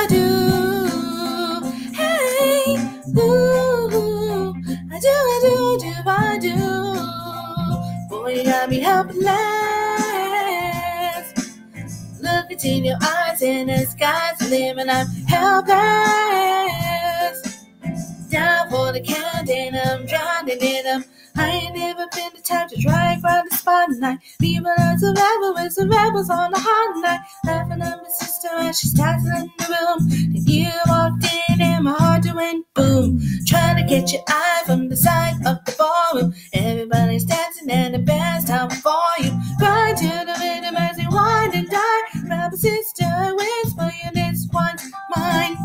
I do. Hey, ooh, I do, I do, I do, I do. Boy, you got me helpless. Look in your eyes and the sky's the limit. I'm helpless. Down for the count and I'm drowning in them. I ain't never been the type to drive by the spotlight. Leave my life a rebel with some rebels on a hot night. Laughing at my sister as she's dazzling the wheel get your eye from the side of the ballroom. Everybody's dancing and the band's time for you. Right to the rhythm as they wind and die. Grab a sister, whisper you this one's mine.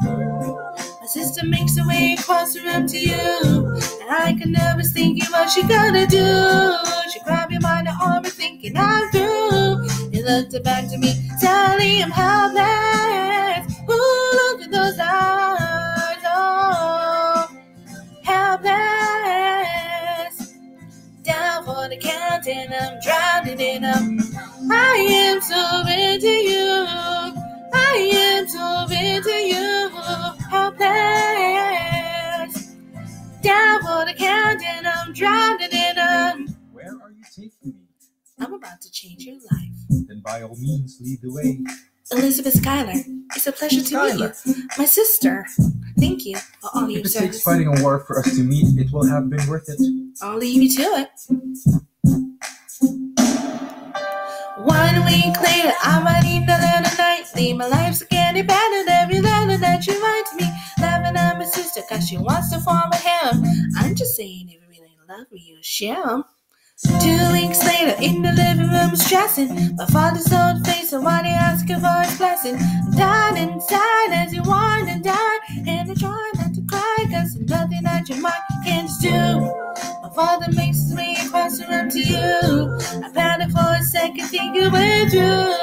My sister makes her way across the room to you. And I can never think you what she gonna do. She by the arm and thinking I'm through. You looked back to me, Sally, I'm helpless. Down for the count and I'm drowning in them. Where are you taking me? I'm about to change your life. Then by all means, lead the way. Elizabeth Schuyler, it's a pleasure to meet you. My sister. Thank you for all your If it takes service. fighting a war for us to meet, it will have been worth it. I'll leave you to it. One week later, I'm writing the letter nightly. My life's getting better every letter that you write to me. Laughing at my sister cause she wants to form a harem. Saying, love me, you. Two weeks later, in the living room, stressing. My father's old face, and why they asking for his blessing. I'm dying inside as you want to die. And I try not to cry, cause there's nothing that your mind can do. My father makes across the room to you. I panic for a second, think you went through.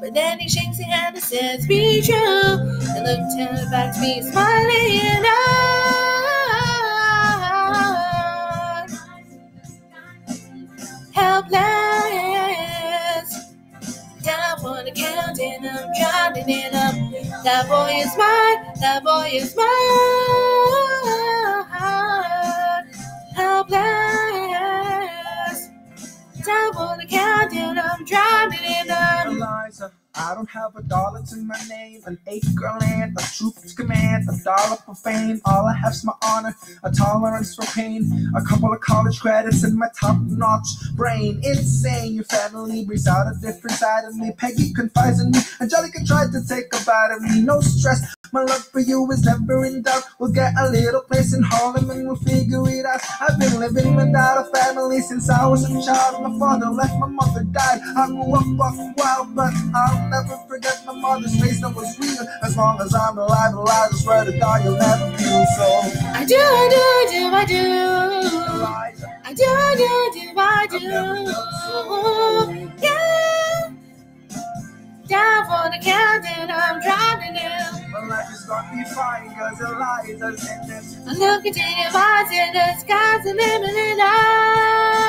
But then he shakes his hand and says, Be true. And look turns back to me, smiling and I. Helpless. Down for the count and I'm drowning in them. That boy is mine, that boy is mine. Helpless. Down for the count and I'm drowning in them. I don't have a dollar to my name, an acre land, a troop's command, a dollar for fame. All I have's my honor, a tolerance for pain, a couple of college credits, and my top-notch brain. Insane, your family brings out a different side of me. Peggy confides in me, Angelica tried to take a bite of me. No stress, my love for you is never in doubt. We'll get a little place in Harlem and we'll figure it out. I've been living without a family since I was a child. My father left, my mother died. I grew up buck wild, but I'll never forget my mother's face that was real. As long as I'm alive, alive, I swear to God, you'll never feel so. I do, I do, I do, I do. I do, I do, do, I do. Yeah. Down for the count and I'm drowning in. My life is gonna fine, cause look your eyes and the sky's the limit and I.